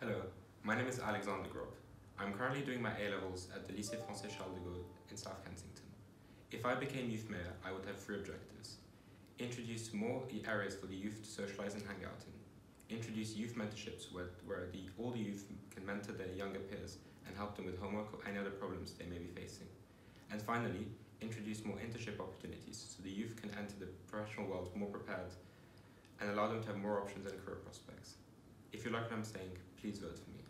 Hello, my name is Alexander Grob. I'm currently doing my A-levels at the Lycée Français Charles de Gaulle in South Kensington. If I became youth mayor, I would have three objectives. Introduce more areas for the youth to socialise and hang out in. Introduce youth mentorships where, where the, all the youth can mentor their younger peers and help them with homework or any other problems they may be facing. And finally, introduce more internship opportunities so the youth can enter the professional world more prepared and allow them to have more options and career prospects. If you like what I'm saying, please vote for me.